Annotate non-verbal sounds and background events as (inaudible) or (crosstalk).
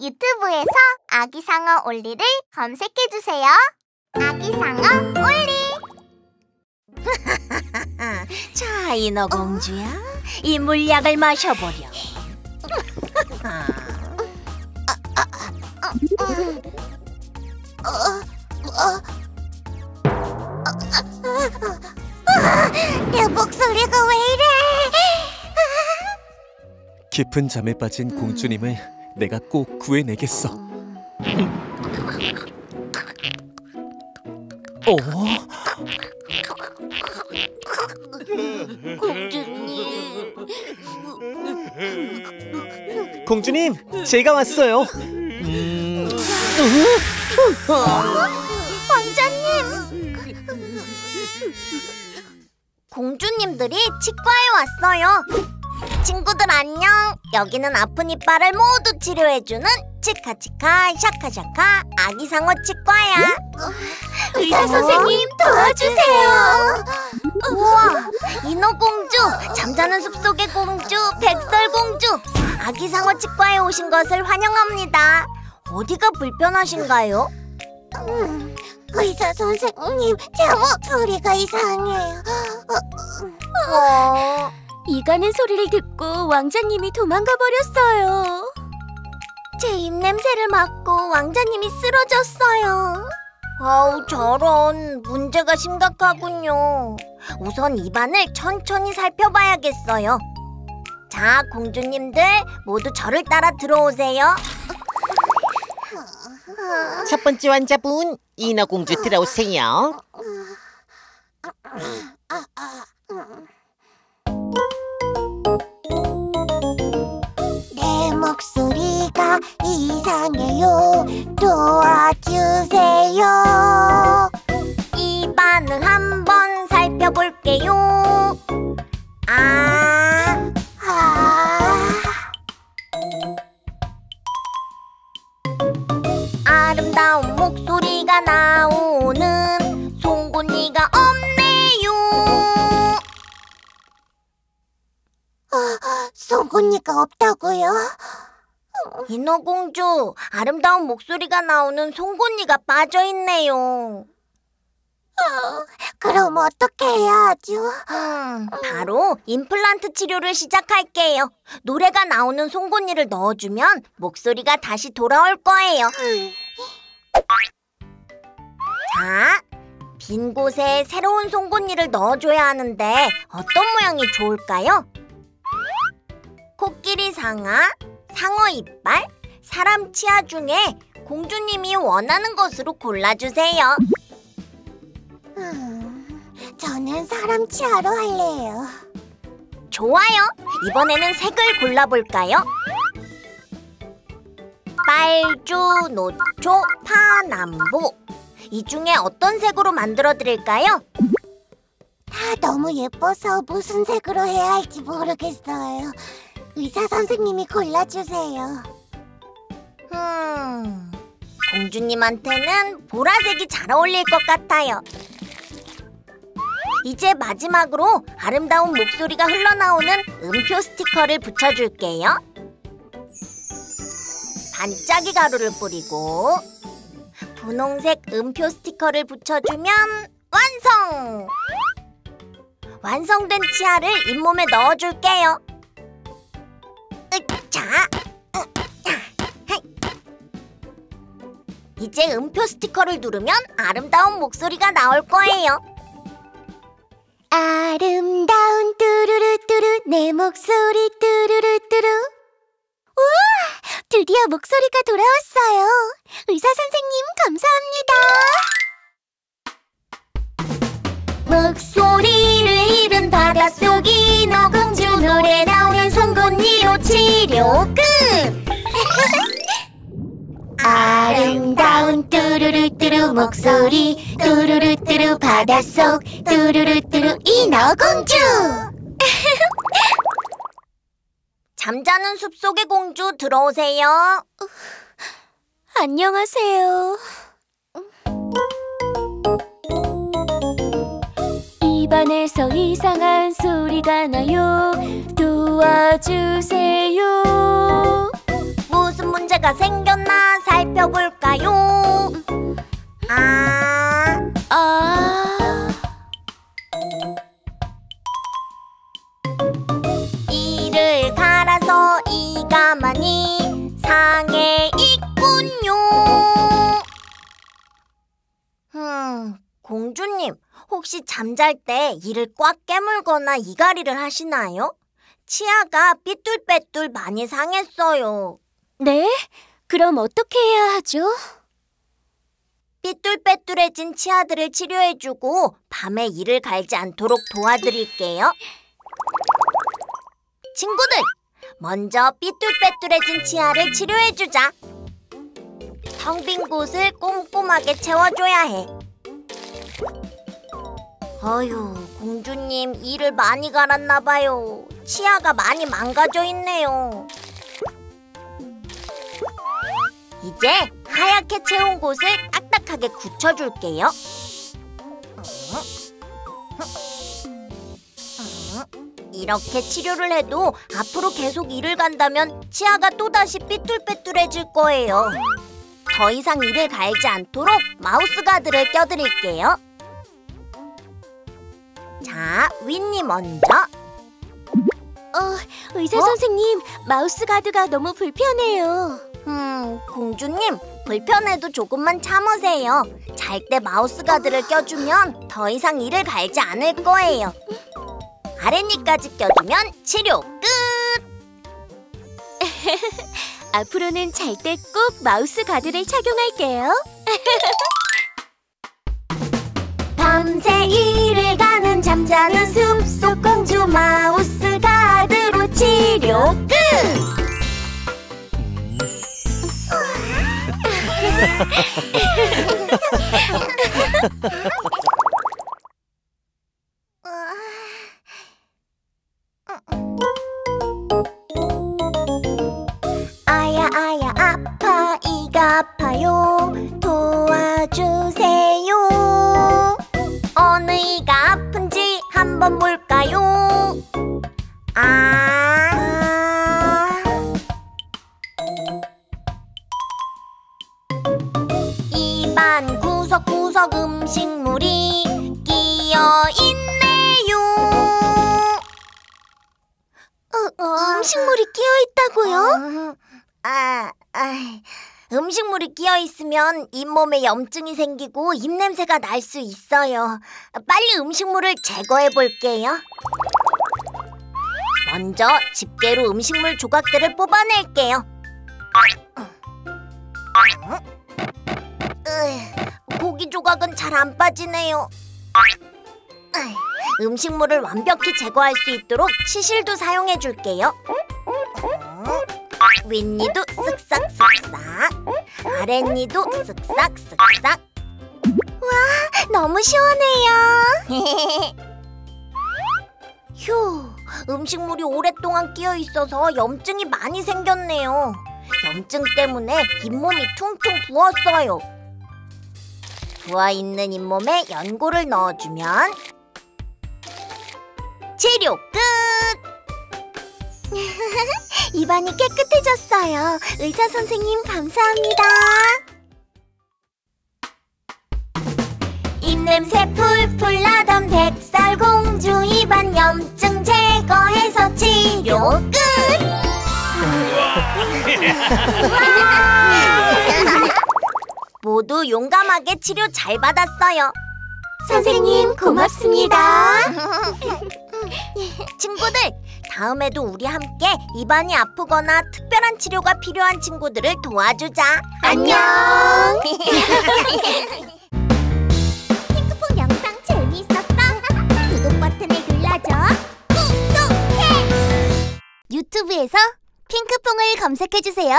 유튜브에서 아기상어 올리를 검색해주세요. 아기상어 올리! (laughs) 자, 인어공주야. 이 물약을 마셔보려. 내 목소리가 왜 이래? 깊은 잠에 빠진 공주님을 내가 꼭 구해내겠어. 어? 공주님. 제가 왔어요. 음, 왕자님! 공주님들이 치과에 왔어요. 친구들 안녕. 여기는 아픈 이빨을 모두 치료해주는 치카치카 샤카샤카 아기상어 치과야. 의사 선생님 도와주세요. 우와, 인어공주, 잠자는 숲속의 공주, 백설공주, 아기상어 치과에 오신 것을 환영합니다. 어디가 불편하신가요? 의사 선생님, 제 목소리가 이상해요. 어, 이가는 소리를 듣고 왕자님이 도망가 버렸어요. 제 입냄새를 맡고 왕자님이 쓰러졌어요. 아우, 저런. 문제가 심각하군요. 우선 입안을 천천히 살펴봐야겠어요. 자, 공주님들 모두 저를 따라 들어오세요. 첫 번째 환자분 인어공주 들어오세요. 목소리가 이상해요. 도와주세요. 입안을 한번 살펴볼게요. 아, 아. 아름다운 목소리가 나오는 송곳니가 없네요. 송곳니가 없다고요? 인어공주, 아름다운 목소리가 나오는 송곳니가 빠져있네요. 그럼 어떻게 해야 하죠? 음, 바로 임플란트 치료를 시작할게요. 노래가 나오는 송곳니를 넣어주면 목소리가 다시 돌아올 거예요. 자, 빈 곳에 새로운 송곳니를 넣어줘야 하는데 어떤 모양이 좋을까요? 코끼리 상아, 상어 이빨, 사람 치아 중에 공주님이 원하는 것으로 골라주세요. 저는 사람 치아로 할래요. 좋아요. 이번에는 색을 골라볼까요? 빨주, 노초, 파 남보. 이 중에 어떤 색으로 만들어 드릴까요? 다 너무 예뻐서 무슨 색으로 해야 할지 모르겠어요. 의사 선생님이 골라주세요. 음, 공주님한테는 보라색이 잘 어울릴 것 같아요. 이제 마지막으로 아름다운 목소리가 흘러나오는 음표 스티커를 붙여줄게요. 반짝이 가루를 뿌리고 분홍색 음표 스티커를 붙여주면 완성! 완성된 치아를 잇몸에 넣어줄게요. 이제 음표 스티커를 누르면 아름다운 목소리가 나올 거예요. 아름다운 뚜루루 뚜루 내 목소리 뚜루루 뚜루 우와 드디어 목소리가 돌아왔어요 의사 선생님 감사합니다 목소리를 잃은 바닷속 인 뚜루루뚜루 목소리 뚜루루뚜루 바닷속 뚜루루뚜루 인어공주 (laughs) 잠자는 숲속의 공주 들어오세요 안녕하세요. 입안에서 이상한 소리가 나요. 도와주세요. 무슨 문제가 문제가 생겼나 공주님, 혹시 잠잘 때 이를 꽉 깨물거나 이갈이를 하시나요? 치아가 삐뚤빼뚤 많이 상했어요. 네? 그럼 어떻게 해야 하죠? 삐뚤빼뚤해진 치아들을 치료해주고 밤에 이를 갈지 않도록 도와드릴게요. 친구들, 먼저 삐뚤빼뚤해진 치아를 치료해주자. 텅 빈 곳을 꼼꼼하게 채워줘야 해. 어휴, 공주님 이를 많이 갈았나 봐요. 치아가 많이 망가져 있네요. 이제 하얗게 채운 곳을 딱딱하게 굳혀줄게요. 이렇게 치료를 해도 앞으로 계속 이를 간다면 치아가 또다시 삐뚤빼뚤해질 거예요. 더 이상 이를 갈지 않도록 마우스 가드를 껴드릴게요. 자, 윗니 먼저. 어, 의사 어? 선생님, mouth guard가 너무 불편해요. 음, 공주님, 불편해도 조금만 참으세요. 잘 때 mouth guard를 껴주면 더 이상 이를 갈지 않을 거예요. 아랫니까지 껴주면 치료 끝! (laughs) 앞으로는 잘 때 꼭 mouth guard를 착용할게요. (laughs) 밤새 이 잠자는 숲속 공주 마우스 가드로 치료 끝! (laughs) (laughs) 있다고요? 아, 아, 음식물이 끼어 있으면 잇몸에 염증이 생기고 입냄새가 날 수 있어요. 빨리 음식물을 제거해 볼게요. 먼저 집게로 음식물 조각들을 뽑아낼게요. 으, 고기 조각은 잘 안 빠지네요. 으, 음식물을 완벽히 제거할 수 있도록 치실도 사용해 줄게요. 윗니도 쓱싹쓱싹. 아랫니도 쓱싹쓱싹. 와 너무 시원해요. (laughs) 휴 음식물이 오랫동안 끼어 있어서 염증이 많이 생겼네요. 염증 때문에 잇몸이 퉁퉁 부었어요. 부어있는 잇몸에 연고를 넣어주면 치료 끝! (laughs) 입안이 깨끗해졌어요. 의사 선생님 감사합니다. 입냄새 풀풀 나던 백설공주 입안 염증 제거해서 치료 끝! 모두 용감하게 치료 잘 받았어요. 선생님, 고맙습니다. (laughs) 친구들, 다음에도 우리 함께 입안이 아프거나 특별한 치료가 필요한 친구들을 도와주자. 안녕. (laughs) 핑크퐁 영상 재미있었어? 구독 버튼을 눌러줘. 구독해! 유튜브에서 핑크퐁을 검색해 주세요.